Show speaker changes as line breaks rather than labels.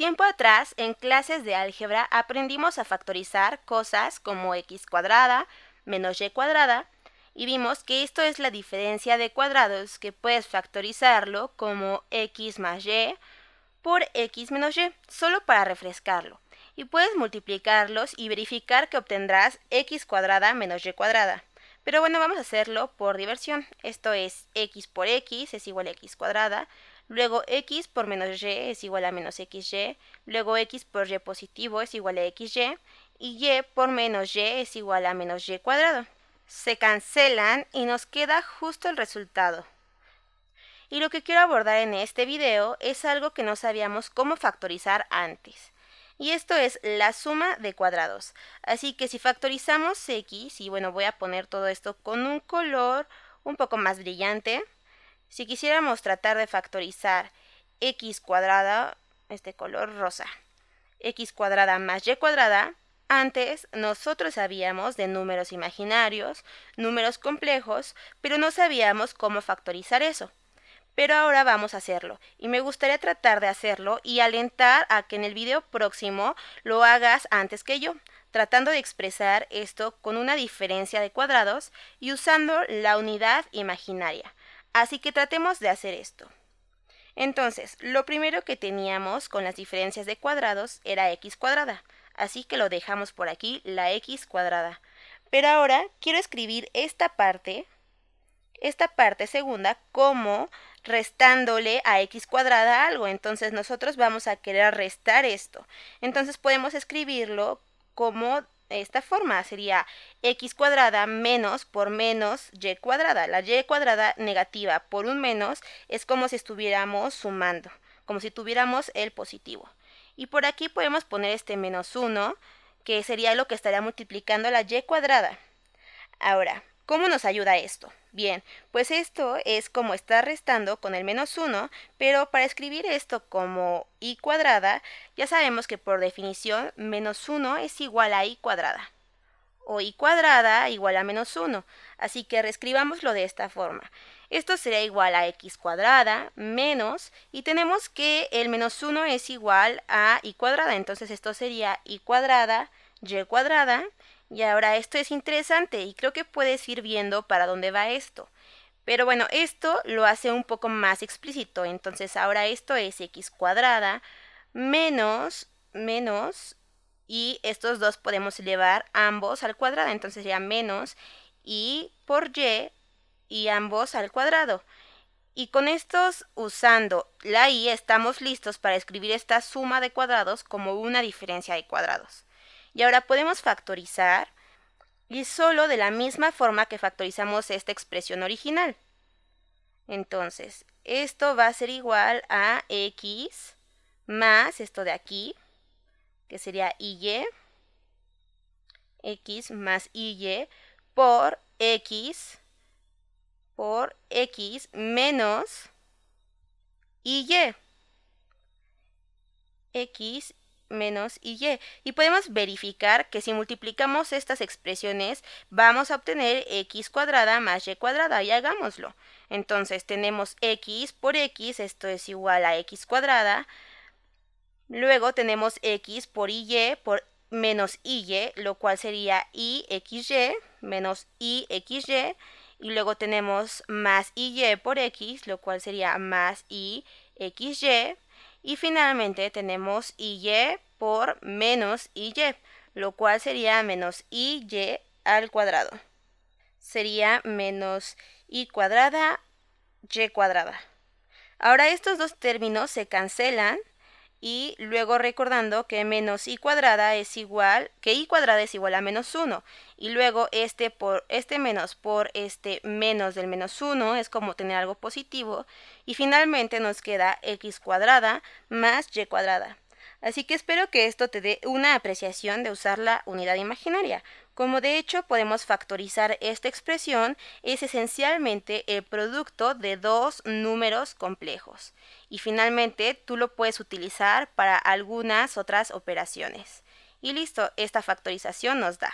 Tiempo atrás, en clases de álgebra, aprendimos a factorizar cosas como x cuadrada menos y cuadrada, y vimos que esto es la diferencia de cuadrados que puedes factorizarlo como x más y por x menos y, solo para refrescarlo. Y puedes multiplicarlos y verificar que obtendrás x cuadrada menos y cuadrada. Pero bueno, vamos a hacerlo por diversión. Esto es x por x es igual a x cuadrada Luego x por menos y es igual a menos xy. Luego x por y positivo es igual a xy. Y y por menos y es igual a menos y cuadrado. Se cancelan y nos queda justo el resultado. Y lo que quiero abordar en este video es algo que no sabíamos cómo factorizar antes. Y esto es la suma de cuadrados. Así que si factorizamos x, y bueno, voy a poner todo esto con un color un poco más brillante, si quisiéramos tratar de factorizar x cuadrada, este color rosa, x cuadrada más y cuadrada, antes nosotros sabíamos de números imaginarios, números complejos, pero no sabíamos cómo factorizar eso. Pero ahora vamos a hacerlo y me gustaría tratar de hacerlo y alentar a que en el video próximo lo hagas antes que yo, tratando de expresar esto con una diferencia de cuadrados y usando la unidad imaginaria. Así que tratemos de hacer esto. Entonces, lo primero que teníamos con las diferencias de cuadrados era x cuadrada, así que lo dejamos por aquí, la x cuadrada. Pero ahora quiero escribir esta parte, esta parte segunda, como restándole a x cuadrada algo. Entonces nosotros vamos a querer restar esto. Entonces podemos escribirlo como esta forma sería x cuadrada menos por menos y cuadrada. La y cuadrada negativa por un menos es como si estuviéramos sumando, como si tuviéramos el positivo. Y por aquí podemos poner este menos 1, que sería lo que estaría multiplicando la y cuadrada. Ahora, ¿Cómo nos ayuda esto? Bien, pues esto es como estar restando con el menos 1, pero para escribir esto como y cuadrada, ya sabemos que por definición menos 1 es igual a y cuadrada, o y cuadrada igual a menos 1, así que reescribámoslo de esta forma. Esto sería igual a x cuadrada menos, y tenemos que el menos 1 es igual a y cuadrada, entonces esto sería y cuadrada, y cuadrada, y ahora esto es interesante y creo que puedes ir viendo para dónde va esto. Pero bueno, esto lo hace un poco más explícito. Entonces ahora esto es x cuadrada menos, menos, y estos dos podemos elevar ambos al cuadrado. Entonces sería menos y por y y ambos al cuadrado. Y con estos usando la y estamos listos para escribir esta suma de cuadrados como una diferencia de cuadrados. Y ahora podemos factorizar y solo de la misma forma que factorizamos esta expresión original. Entonces, esto va a ser igual a x más esto de aquí, que sería y, x más y por x por x menos y, x menos y. Y podemos verificar que si multiplicamos estas expresiones vamos a obtener x cuadrada más y cuadrada y hagámoslo. Entonces tenemos x por x, esto es igual a x cuadrada. Luego tenemos x por y por menos y, lo cual sería ixy menos ixy. Y luego tenemos más y por x, lo cual sería más ixy y finalmente tenemos y por menos y, lo cual sería menos y al cuadrado. Sería menos y cuadrada y cuadrada. Ahora estos dos términos se cancelan y luego recordando que menos y cuadrada es igual, que y cuadrada es igual a menos 1 y luego este por este menos por este menos del menos 1 es como tener algo positivo y finalmente nos queda x cuadrada más y cuadrada. Así que espero que esto te dé una apreciación de usar la unidad imaginaria. Como de hecho podemos factorizar esta expresión, es esencialmente el producto de dos números complejos. Y finalmente tú lo puedes utilizar para algunas otras operaciones. Y listo, esta factorización nos da